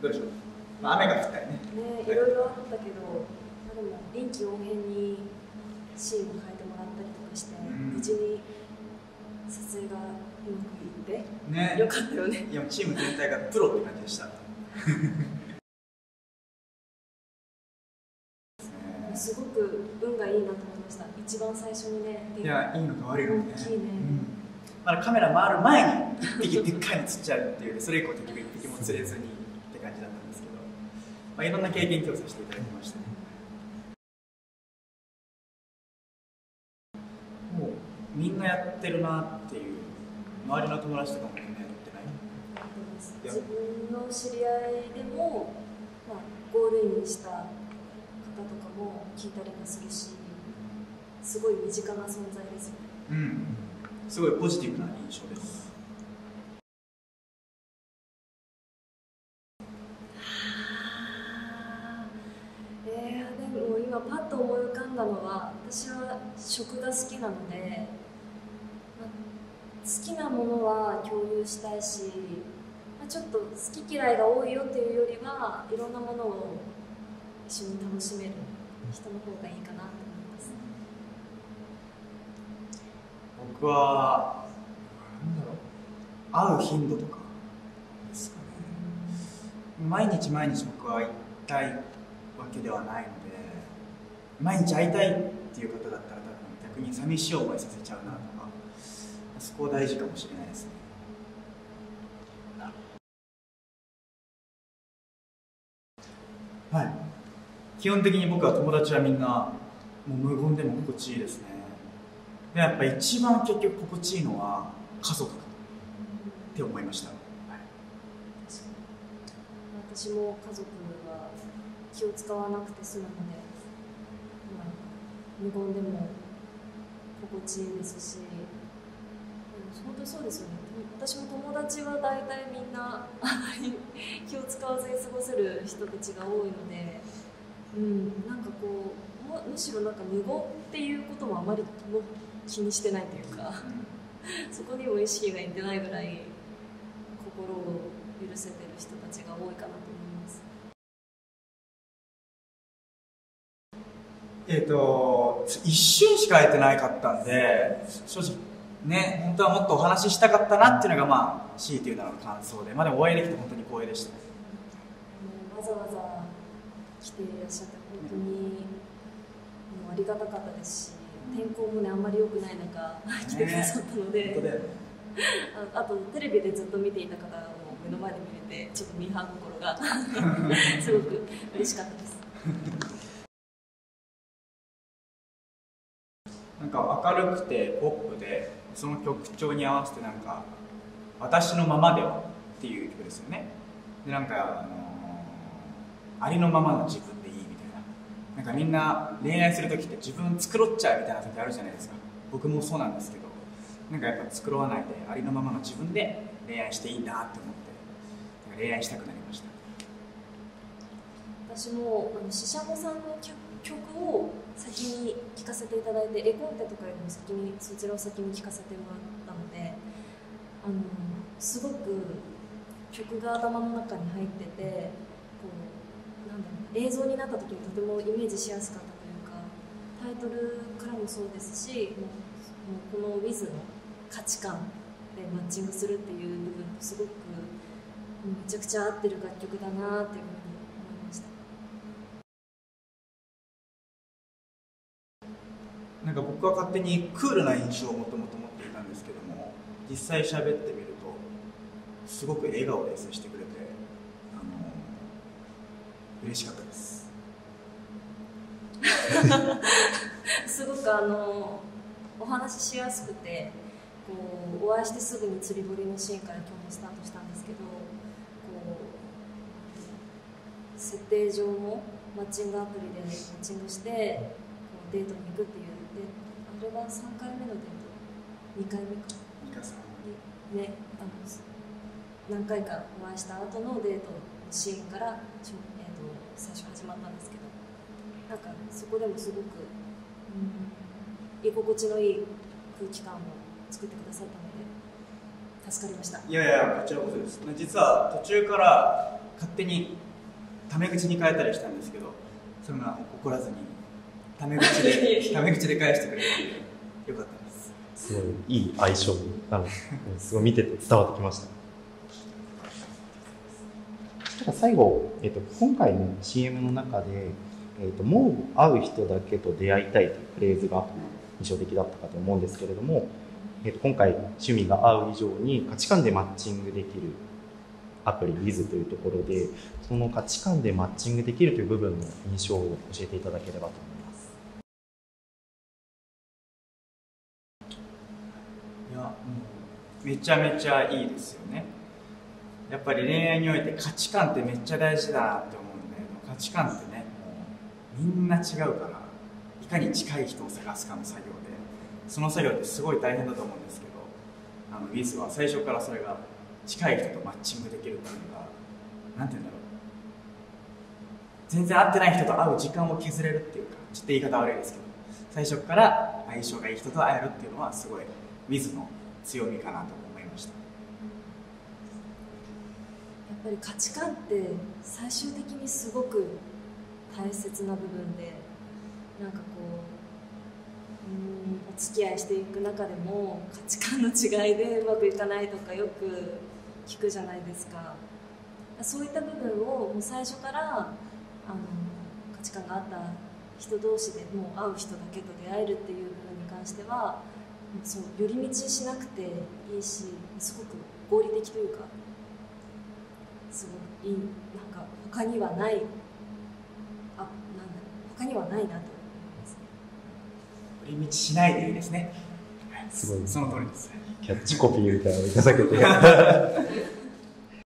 どうでしょう、まあ、雨が降ったりね。ねいろいろあったけど、まあ、でも臨機応変にシーンを変えてもらったりとかして、うん。無事に撮影がうまくいって、ね。よかったよね。いやチーム全体がプロって感じでした。すごく運がいいなと思いました。一番最初にねいやいいのか悪いのかね。大きいね。うん。まだカメラ回る前に一匹でっかいの釣っちゃうっていうそれ以降結局一匹も釣れずにって感じだったんですけど、まあ、いろんな経験今日させていただきました。ねもうみんなやってるなっていう周りの友達とかもみんなやってない？自分の知り合いでも、まあ、ゴールインした方とかも聞いたりもするしすごい身近な存在ですよね。うん。すごいポジティブな印象です今パッと思い浮かんだのは私は食が好きなので、まあ好きなものは共有したいし、まあ、ちょっと好き嫌いが多いよっていうよりはいろんなものを一緒に楽しめる人の方がいいかなと思います。僕はなんだろう。会う頻度とかですかね。毎日毎日僕は会いたいわけではないので毎日会いたいっていう方だったら多分逆に寂しい思いさせちゃうなとかそこ大事かもしれないですね。はい。基本的に僕は友達はみんなもう無言でも心地いいですね。でやっぱ一番結局心地いいのは家族って思いました、はい。私も家族は気を使わなくて済むので、まあ、無言でも心地いいですしうん本当にそうですよね。私も友達は大体みんなあまり気を使わずに過ごせる人たちが多いので、うん、なんかこうむむしろなんか無言っていうこともあまり気にしてないというかそこにも意識がいってないぐらい心を許せてる人たちが多いかなえっ、と一瞬しか会えてないかったんで正直ね本当はもっとお話ししたかったなっていうのがまあ強いて言うなら感想でまあでもお会いできて本当に光栄でした。わざわざ来ていらっしゃって本当にもうありがたかったですし天候もねあんまり良くない中来てくださったので、ねああとテレビでずっと見ていた方を目の前で見れてちょっとミーハー心が すごく嬉しかったですなんか明るくてポップでその曲調に合わせてなんか「私のままでは」っていう曲ですよね。でなんか、あのーありのままの自分でいいみたいな。なんかみんな恋愛する時って自分繕っちゃうみたいな時あるじゃないですか。僕もそうなんですけど。なんかやっぱ繕わないでありのままの自分で恋愛していいんだって思ってなんか恋愛したくなりました。私もあのシシャモさんの曲曲を先に聴かせていただいて絵コンテとかよりも先にそちらを先に聴かせてもらったのであのすごく曲が頭の中に入っててこうなんだろう映像になった時にとてもイメージしやすかったというかタイトルからもそうですしもうこの Wiz の価値観でマッチングするっていう部分とすごくめちゃくちゃ合ってる楽曲だなっていうふうに僕は勝手にクールな印象をもともと持っていたんですけども実際喋ってみるとすごく笑顔で接してくれてあの嬉しかったです。すごくあのお話ししやすくてこうお会いしてすぐに釣り堀のシーンから今日もスタートしたんですけどこう設定上もマッチングアプリでマッチングしてこうデートに行くっていうれは3回目のデート。2回目か。ミカさんにねあの何回かお会いした後のデートのシーンから、えー、と最初始まったんですけど。なんかそこでもすごく、うん、居心地のいい空気感を作ってくださったので助かりました。いやいやこちらこそです。実は途中から勝手にタメ口に変えたりしたんですけどそれが怒らずにタメ口でタメ口で返してくれたんでよかったです。すごいいい相性なのすごい見てて伝わってきました。最後、えっと、今回の CM の中で、えっと、もう会う人だけと出会いたいというフレーズが印象的だったかと思うんですけれども、えっと、今回趣味が合う以上に価値観でマッチングできるアプリ Wiz というところでその価値観でマッチングできるという部分の印象を教えていただければと思いますいやもうめちゃめちゃいいですよね。やっぱり恋愛において価値観ってめっちゃ大事だなって思うんで価値観ってねみんな違うからいかに近い人を探すかの作業でその作業ってすごい大変だと思うんですけどあの Wiz は最初からそれが近い人とマッチングできるっていうのが何て言うんだろう。全然会ってない人と会う時間を削れるっていうかちょっと言い方悪いですけど最初から相性がいい人と会えるっていうのはすごい Wiz の強みかなと思いました。やっぱり価値観って最終的にすごく大切な部分でなんかこううんお付き合いしていく中でも価値観の違いでうまくいかないとかよく聞くじゃないですか。そういった部分をもう最初からあの価値観があった人同士でもう会う人だけと出会えるっていう部分に関してはそう寄り道しなくていいしすごく合理的というかすごくいい。なんか他にはないあなんだ他にはないなと思います。寄り道しないでいいですね。すごい。その通りです。キャッチコピーみたいなのをいただけて